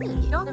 Ja,